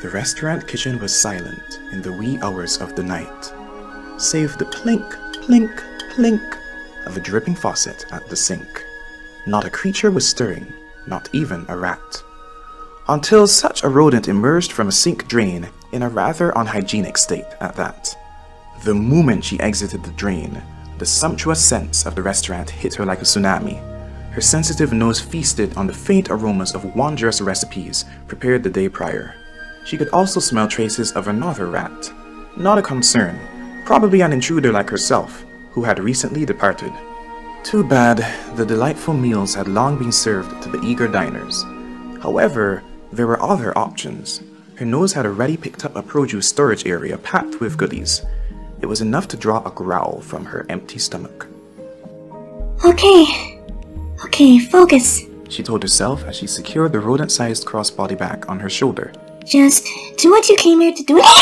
The restaurant kitchen was silent in the wee hours of the night, save the plink, plink, plink of a dripping faucet at the sink. Not a creature was stirring, not even a rat. Until such a rodent emerged from a sink drain in a rather unhygienic state at that. The moment she exited the drain, the sumptuous scents of the restaurant hit her like a tsunami. Her sensitive nose feasted on the faint aromas of wondrous recipes prepared the day prior. She could also smell traces of another rat. Not a concern, probably an intruder like herself, who had recently departed. Too bad the delightful meals had long been served to the eager diners. However, there were other options. Her nose had already picked up a produce storage area packed with goodies. It was enough to draw a growl from her empty stomach. Okay. Okay, focus. She told herself as she secured the rodent sized crossbody bag on her shoulder. Just do what you came here to do.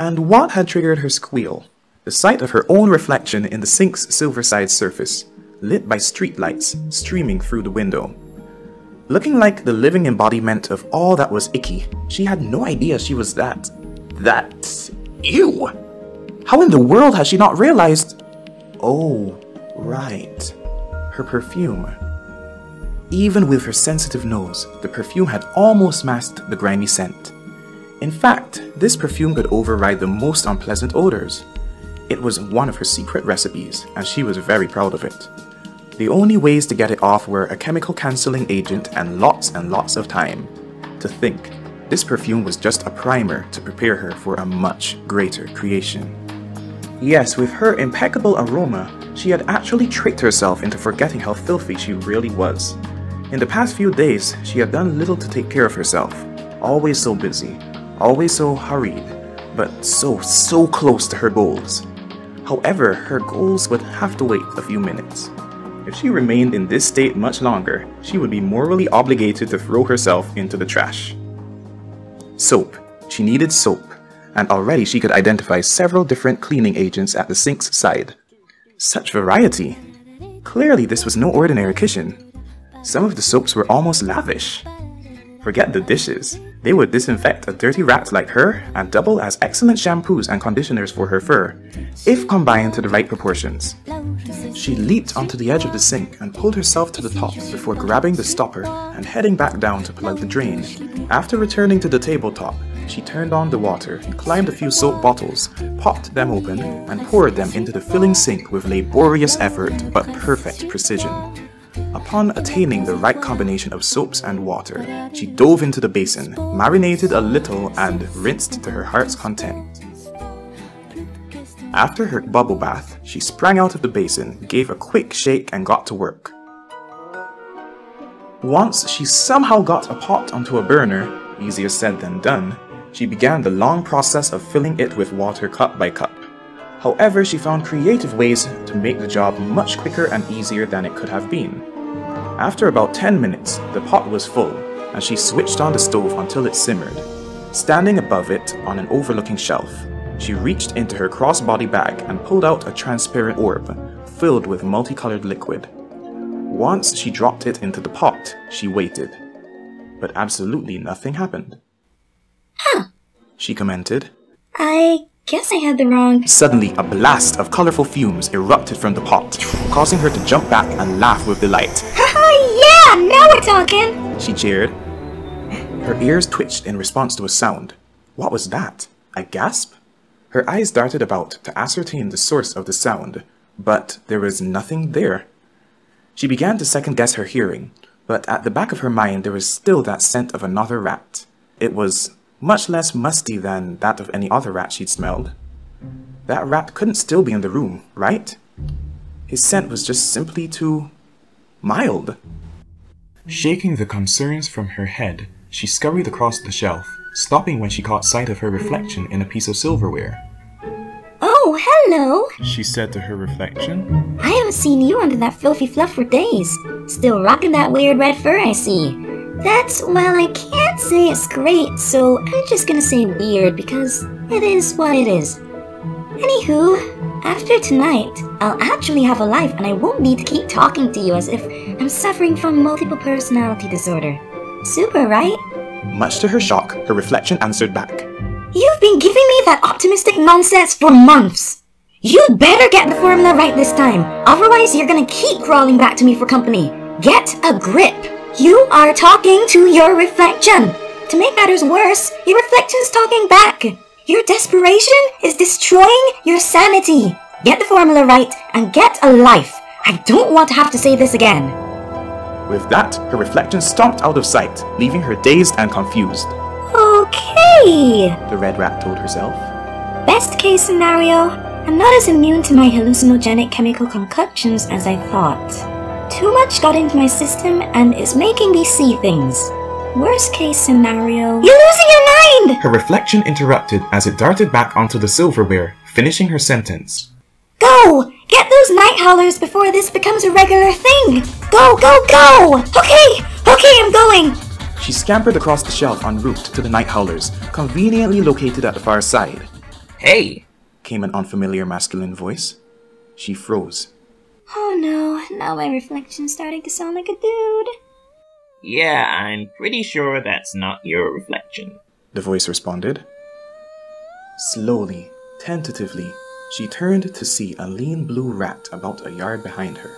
And what had triggered her squeal? The sight of her own reflection in the sink's silver-side surface, lit by streetlights streaming through the window. Looking like the living embodiment of all that was icky, she had no idea she was that. That. Ew! How in the world has she not realized? Oh, right. Her perfume. Even with her sensitive nose, the perfume had almost masked the grimy scent. In fact, this perfume could override the most unpleasant odors. It was one of her secret recipes, and she was very proud of it. The only ways to get it off were a chemical cancelling agent and lots and lots of time. To think, this perfume was just a primer to prepare her for a much greater creation. Yes, with her impeccable aroma, she had actually tricked herself into forgetting how filthy she really was. In the past few days, she had done little to take care of herself, always so busy, always so hurried, but so, so close to her goals. However, her goals would have to wait a few minutes. If she remained in this state much longer, she would be morally obligated to throw herself into the trash. Soap. She needed soap, and already she could identify several different cleaning agents at the sink's side. Such variety! Clearly, this was no ordinary kitchen. Some of the soaps were almost lavish. Forget the dishes. They would disinfect a dirty rat like her and double as excellent shampoos and conditioners for her fur, if combined to the right proportions. She leaped onto the edge of the sink and pulled herself to the top before grabbing the stopper and heading back down to plug the drain. After returning to the tabletop, she turned on the water, climbed a few soap bottles, popped them open, and poured them into the filling sink with laborious effort but perfect precision. Upon attaining the right combination of soaps and water, she dove into the basin, marinated a little, and rinsed to her heart's content. After her bubble bath, she sprang out of the basin, gave a quick shake, and got to work. Once she somehow got a pot onto a burner, easier said than done, she began the long process of filling it with water cup by cup. However, she found creative ways to make the job much quicker and easier than it could have been. After about 10 minutes, the pot was full, and she switched on the stove until it simmered. Standing above it on an overlooking shelf, she reached into her crossbody bag and pulled out a transparent orb filled with multicolored liquid. Once she dropped it into the pot, she waited. But absolutely nothing happened. Huh. She commented. I guess I had the wrong. Suddenly, a blast of colorful fumes erupted from the pot, causing her to jump back and laugh with delight. Now we're talking! She cheered. Her ears twitched in response to a sound. What was that? A gasp? Her eyes darted about to ascertain the source of the sound, but there was nothing there. She began to second guess her hearing, but at the back of her mind there was still that scent of another rat. It was much less musty than that of any other rat she'd smelled. That rat couldn't still be in the room, right? His scent was just simply too mild. Shaking the concerns from her head, she scurried across the shelf, stopping when she caught sight of her reflection in a piece of silverware. Oh, hello! She said to her reflection. I haven't seen you under that filthy fluff for days. Still rocking that weird red fur I see. That's, well, I can't say it's great, so I'm just gonna say weird because it is what it is. Anywho, after tonight, I'll actually have a life and I won't need to keep talking to you as if I'm suffering from multiple personality disorder. Super, right? Much to her shock, her reflection answered back. You've been giving me that optimistic nonsense for months. You'd better get the formula right this time, otherwise you're gonna keep crawling back to me for company. Get a grip. You are talking to your reflection. To make matters worse, your reflection's talking back. Your desperation is destroying your sanity. Get the formula right and get a life. I don't want to have to say this again. With that, her reflection stomped out of sight, leaving her dazed and confused. Okay. The red rat told herself. Best case scenario, I'm not as immune to my hallucinogenic chemical concoctions as I thought. Too much got into my system and is making me see things. Worst case scenario, you're losing your mind! Her reflection interrupted as it darted back onto the silverware, finishing her sentence. Go! Get those night howlers before this becomes a regular thing! Go, go, go! Okay, okay, I'm going! She scampered across the shelf en route to the night howlers, conveniently located at the far side. Hey! came an unfamiliar masculine voice. She froze. Oh no, now my reflection's starting to sound like a dude. Yeah, I'm pretty sure that's not your reflection. The voice responded. Slowly, tentatively, she turned to see a lean blue rat about a yard behind her.